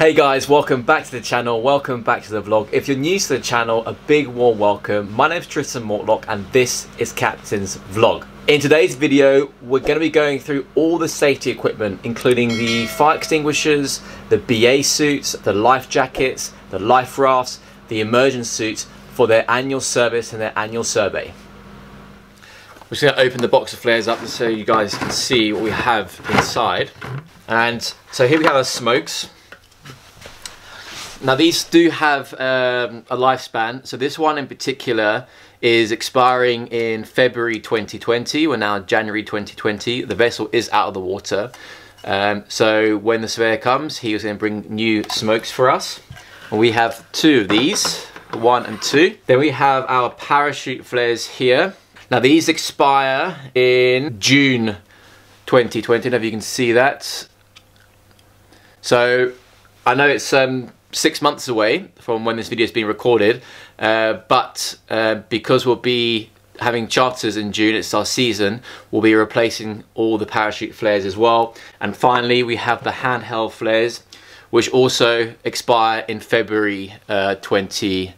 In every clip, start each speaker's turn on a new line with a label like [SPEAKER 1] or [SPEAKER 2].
[SPEAKER 1] Hey guys, welcome back to the channel, welcome back to the vlog. If you're new to the channel, a big warm welcome. My name is Tristan Mortlock and this is Captain's Vlog. In today's video, we're going to be going through all the safety equipment, including the fire extinguishers, the BA suits, the life jackets, the life rafts, the immersion suits for their annual service and their annual survey. We're just going to open the box of flares up so you guys can see what we have inside. And so here we have our smokes. Now these do have um, a lifespan. So this one in particular is expiring in February 2020. We're now January 2020. The vessel is out of the water. Um, so when the surveyor comes, he is going to bring new smokes for us. And we have two of these, one and two. Then we have our parachute flares here. Now these expire in June 2020, if you can see that. So I know it's um, six months away from when this video is being recorded, uh, but uh, because we'll be having charters in June, it's our season, we'll be replacing all the parachute flares as well. And finally, we have the handheld flares, which also expire in February uh, 20.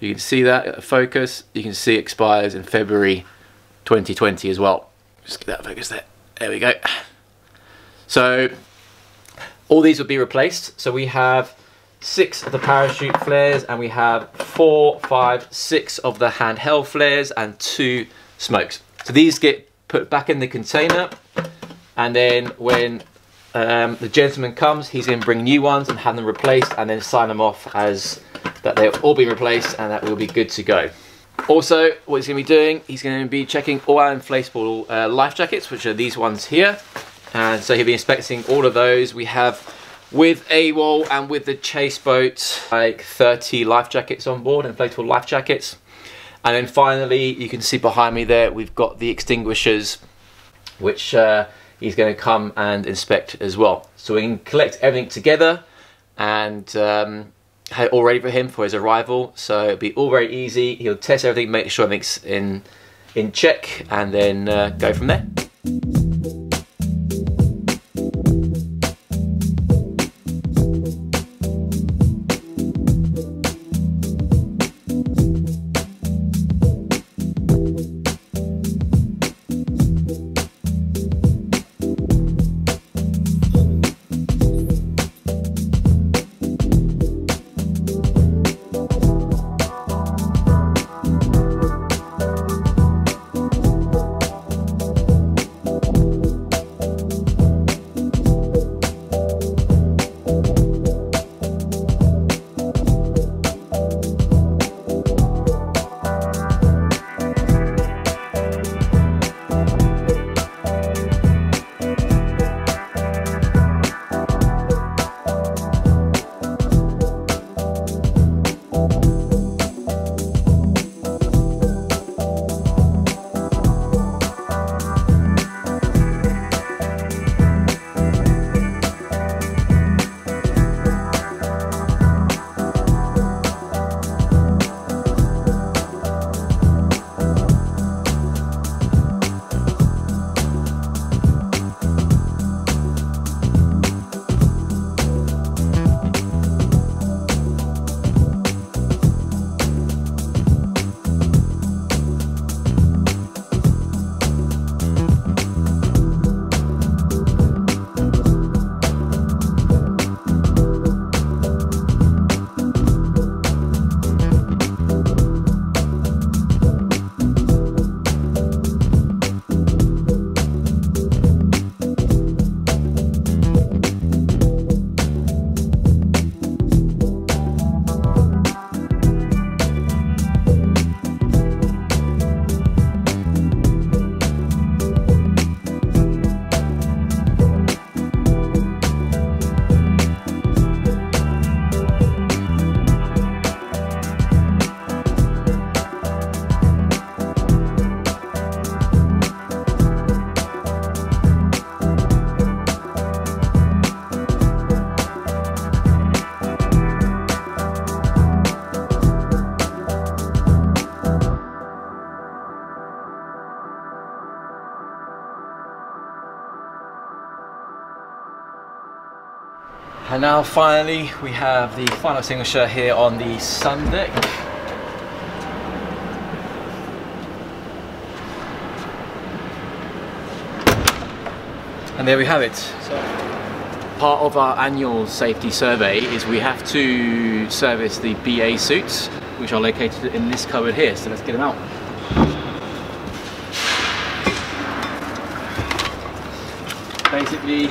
[SPEAKER 1] You can see that focus. You can see expires in February 2020 as well. Just get that focus there. There we go. So all these will be replaced. So we have six of the parachute flares and we have four, five, six of the handheld flares and two smokes. So these get put back in the container and then when um, the gentleman comes, he's going to bring new ones and have them replaced and then sign them off as that they've all been replaced and that we'll be good to go. Also, what he's going to be doing, he's going to be checking all our inflatable uh, life jackets, which are these ones here. And so he'll be inspecting all of those. We have with AWOL and with the chase boat, like 30 life jackets on board, inflatable life jackets. And then finally, you can see behind me there, we've got the extinguishers, which uh, he's going to come and inspect as well. So we can collect everything together and um, all ready for him for his arrival. So it'll be all very easy. He'll test everything, make sure everything's in, in check, and then uh, go from there. And now finally we have the final extinguisher here on the sun deck. And there we have it. Part of our annual safety survey is we have to service the BA suits, which are located in this cupboard here. So let's get them out. Basically,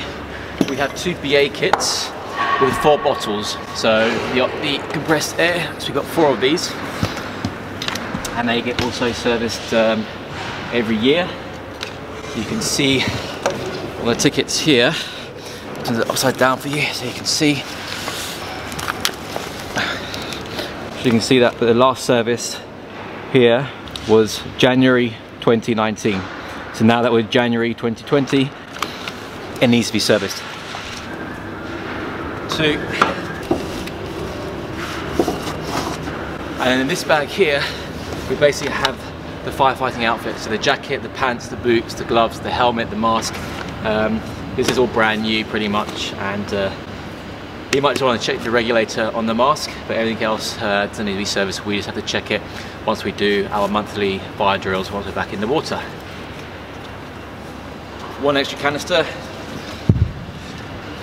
[SPEAKER 1] we have two BA kits with four bottles. So the, the compressed air, so we've got four of these. And they get also serviced um, every year. You can see on the tickets here, turn it upside down for you so you can see. So you can see that the last service here was January 2019. So now that we're January 2020, it needs to be serviced. Two. And in this bag here, we basically have the firefighting outfit. So the jacket, the pants, the boots, the gloves, the helmet, the mask. Um, this is all brand new pretty much. And uh, you might just want to check the regulator on the mask, but everything else uh, doesn't need to be serviced. We just have to check it once we do our monthly fire drills once we're back in the water. One extra canister.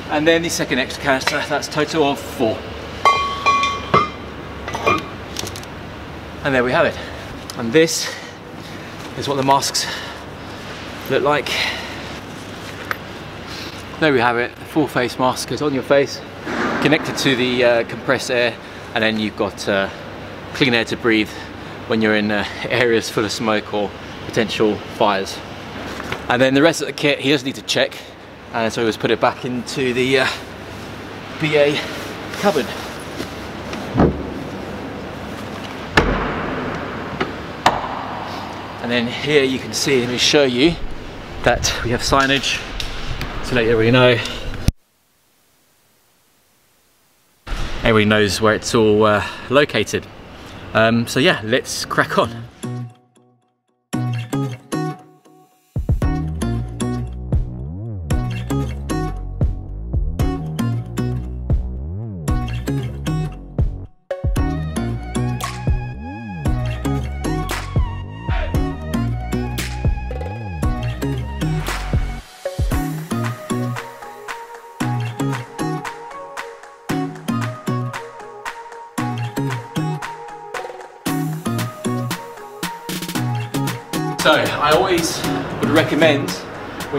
[SPEAKER 1] And then the second extra canister, that's total of four. And there we have it. And this is what the masks look like. There we have it, full face mask is on your face, connected to the uh, compressed air, and then you've got uh, clean air to breathe when you're in uh, areas full of smoke or potential fires. And then the rest of the kit he does need to check, and so he was put it back into the uh, BA cupboard. And then here you can see, let me show you, that we have signage to let everybody know. Everybody knows where it's all uh, located. Um, so yeah, let's crack on.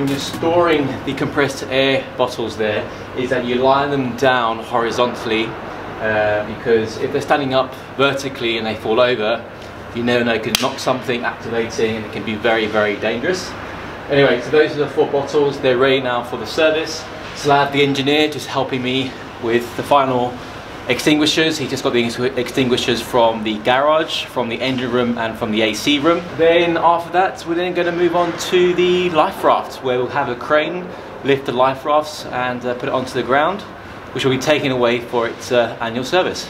[SPEAKER 1] When you're storing the compressed air bottles there is that you line them down horizontally uh, because if they're standing up vertically and they fall over you never know, it could knock something activating and it can be very very dangerous. Anyway, so those are the four bottles, they're ready now for the service. So I have the engineer just helping me with the final extinguishers. He just got the extinguishers from the garage, from the engine room and from the AC room. Then after that, we're then going to move on to the life raft where we'll have a crane lift the life rafts and uh, put it onto the ground, which will be taken away for its uh, annual service.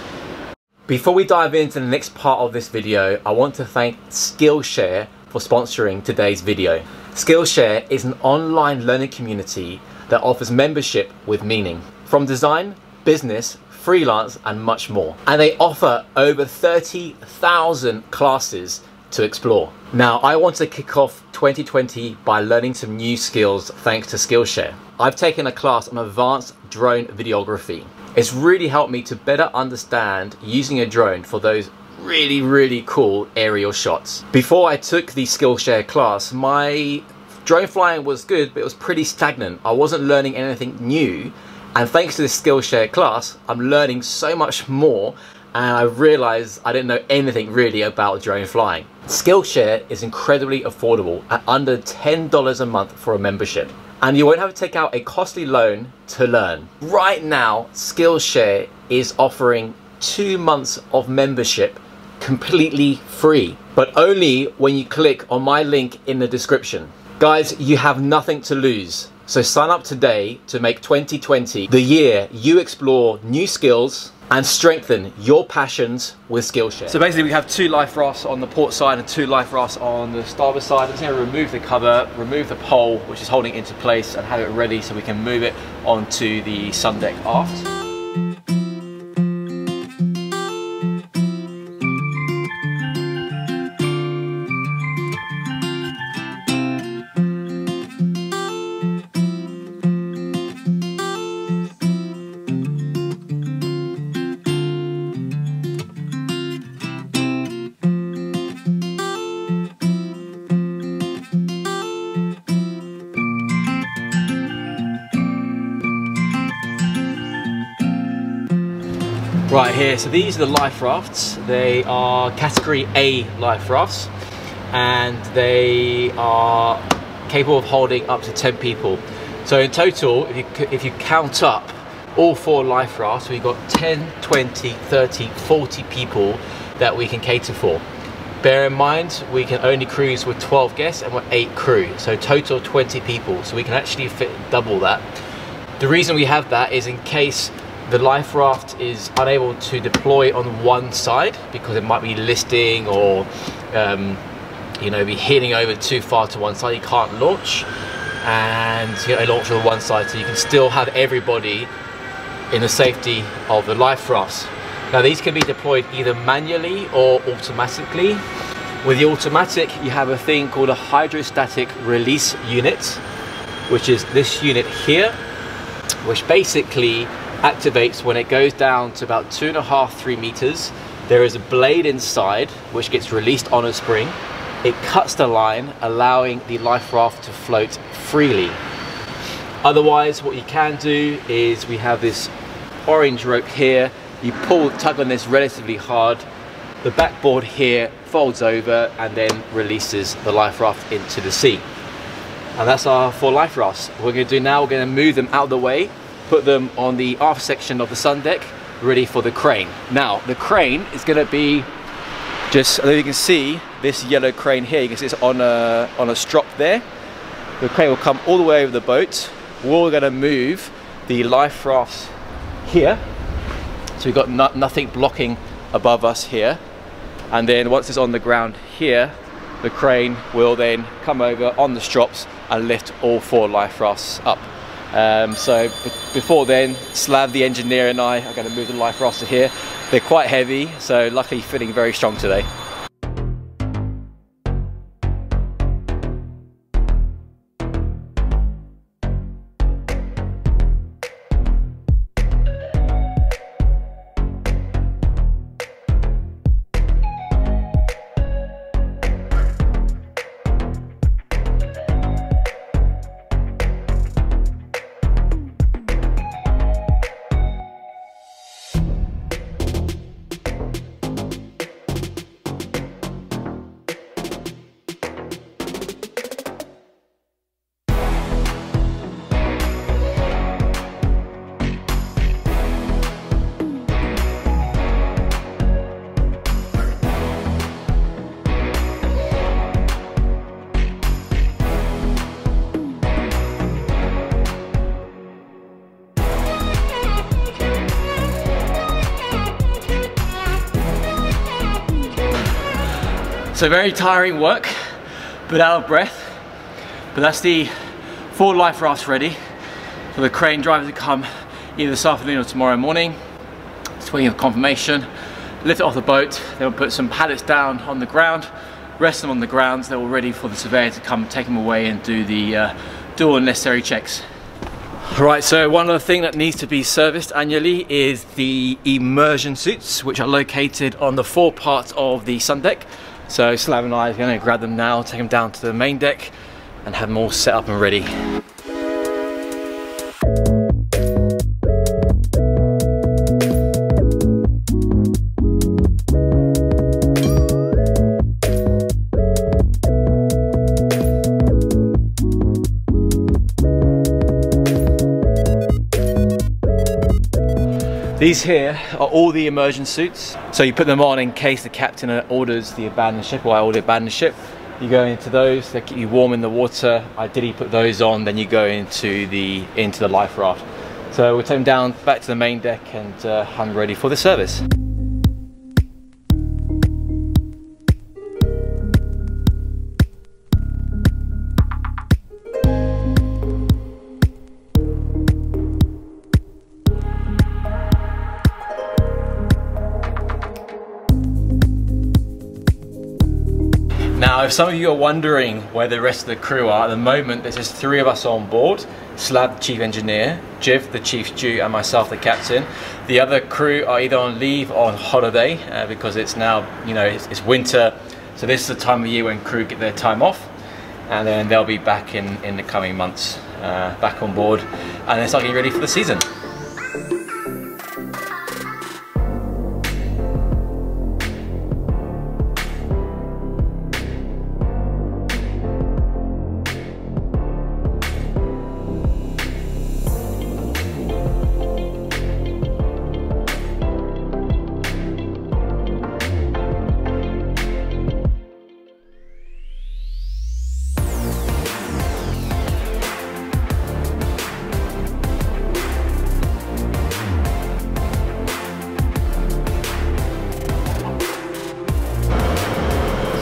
[SPEAKER 1] Before we dive into the next part of this video, I want to thank Skillshare for sponsoring today's video. Skillshare is an online learning community that offers membership with meaning. From design, business, freelance and much more. And they offer over 30,000 classes to explore. Now, I want to kick off 2020 by learning some new skills thanks to Skillshare. I've taken a class on advanced drone videography. It's really helped me to better understand using a drone for those really, really cool aerial shots. Before I took the Skillshare class, my drone flying was good, but it was pretty stagnant. I wasn't learning anything new and thanks to this Skillshare class, I'm learning so much more and I realized I didn't know anything really about drone flying. Skillshare is incredibly affordable at under $10 a month for a membership. And you won't have to take out a costly loan to learn. Right now, Skillshare is offering two months of membership completely free, but only when you click on my link in the description. Guys, you have nothing to lose. So sign up today to make 2020 the year you explore new skills and strengthen your passions with Skillshare. So basically we have two life rafts on the port side and two life rafts on the starboard side. I'm just to remove the cover, remove the pole which is holding it into place and have it ready so we can move it onto the sun deck aft. Right here, so these are the life rafts. They are category A life rafts and they are capable of holding up to 10 people. So in total, if you, if you count up all four life rafts, we've got 10, 20, 30, 40 people that we can cater for. Bear in mind, we can only cruise with 12 guests and we're eight crew, so total 20 people. So we can actually fit double that. The reason we have that is in case the life raft is unable to deploy on one side because it might be listing or um, you know be heeling over too far to one side. You can't launch. And you know, launch on one side so you can still have everybody in the safety of the life rafts now these can be deployed either manually or automatically. With the automatic you have a thing called a hydrostatic release unit which is this unit here which basically activates when it goes down to about two and a half, three meters. There is a blade inside which gets released on a spring. It cuts the line, allowing the life raft to float freely. Otherwise, what you can do is we have this orange rope here. You pull, tug on this relatively hard. The backboard here folds over and then releases the life raft into the sea. And that's our four life rafts. What we're going to do now, we're going to move them out of the way put them on the aft section of the sun deck ready for the crane. Now the crane is going to be just, as you can see this yellow crane here, you can see it's on a, on a strop there. The crane will come all the way over the boat. We're going to move the life rafts here. So we've got no, nothing blocking above us here. And then once it's on the ground here, the crane will then come over on the strops and lift all four life rafts up. Um, so before then, Slav, the engineer, and I are going to move the life rafts here. They're quite heavy, so luckily fitting very strong today. So very tiring work, but out of breath. But that's the four life rafts ready for the crane driver to come either this afternoon or tomorrow morning. Just waiting for confirmation. Lift it off the boat, they will put some pallets down on the ground, rest them on the ground, they're all ready for the surveyor to come take them away and do the uh, do all necessary checks. Right, so one other thing that needs to be serviced annually is the immersion suits, which are located on the fore part of the sun deck. So Slav and I are going to grab them now, take them down to the main deck and have them all set up and ready. These here are all the immersion suits. So you put them on in case the captain orders the abandoned ship or I order abandoned ship. You go into those, they keep you warm in the water. Ideally put those on, then you go into the into the life raft. So we'll take them down back to the main deck and uh, I'm ready for the service. If some of you are wondering where the rest of the crew are, at the moment there's just three of us on board. Slav, the chief engineer, Jiv, the chief stew, and myself, the captain. The other crew are either on leave or on holiday uh, because it's now, you know, it's, it's, winter. So this is the time of year when crew get their time off. And then they'll be back in, in the coming months, uh, back on board. And then start getting ready for the season.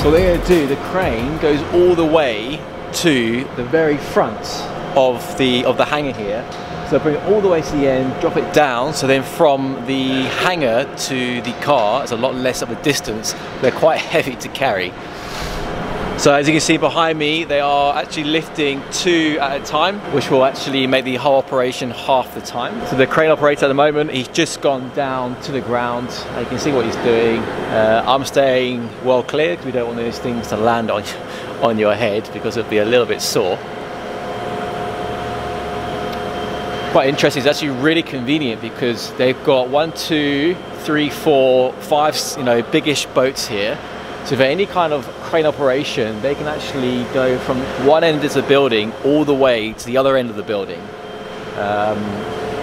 [SPEAKER 1] So what they're going to do, the crane goes all the way to the very front of the of the hangar here. So bring it all the way to the end, drop it down. So then from the hangar to the car, it's a lot less of a distance. They're quite heavy to carry. So as you can see behind me, they are actually lifting two at a time, which will actually make the whole operation half the time. So the crane operator at the moment, he's just gone down to the ground. You can see what he's doing. Uh, I'm staying well clear because we don't want those things to land on, on your head because it'll be a little bit sore. quite interesting. It's actually really convenient because they've got one, two, three, four, five, you know, biggish boats here. So for any kind of crane operation, they can actually go from one end of the building all the way to the other end of the building. Um,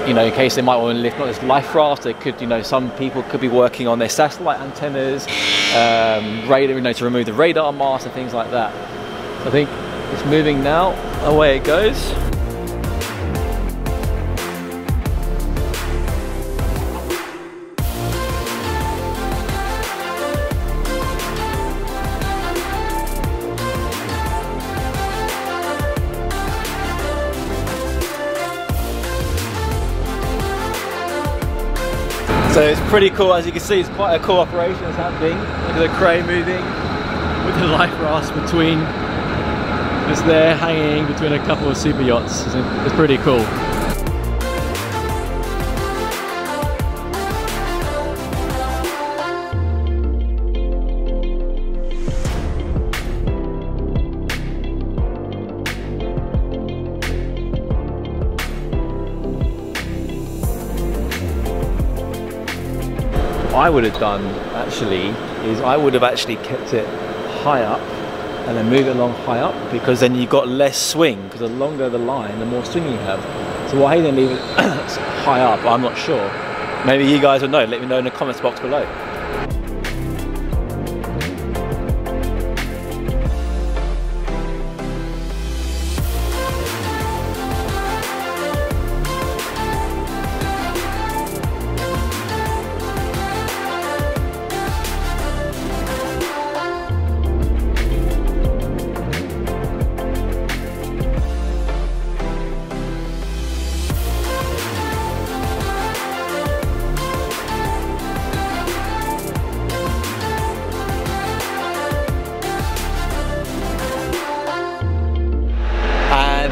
[SPEAKER 1] you know, in case they might want to lift not just life raft, they could, you know, some people could be working on their satellite antennas, um, radar, you know, to remove the radar mast and things like that. So I think it's moving now, away it goes. So it's pretty cool, as you can see, it's quite a cool operation that's happening. Look at the crane moving with the life raft between, just there hanging between a couple of super yachts. It's pretty cool. I would have done actually is I would have actually kept it high up and then move it along high up because then you've got less swing because the longer the line the more swing you have. So why then leave it high up? I'm not sure. Maybe you guys will know. Let me know in the comments box below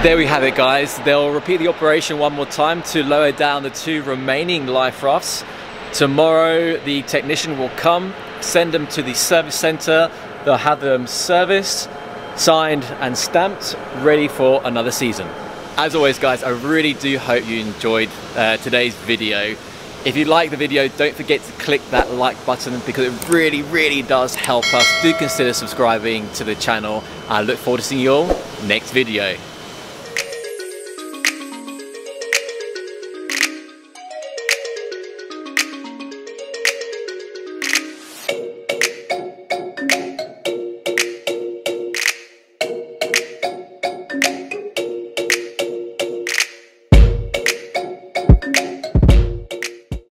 [SPEAKER 1] there we have it guys. They'll repeat the operation one more time to lower down the two remaining life rafts. Tomorrow the technician will come, send them to the service center. They'll have them serviced, signed and stamped, ready for another season. As always guys, I really do hope you enjoyed uh, today's video. If you like the video, don't forget to click that like button because it really, really does help us. Do consider subscribing to the channel. I look forward to seeing you all next video.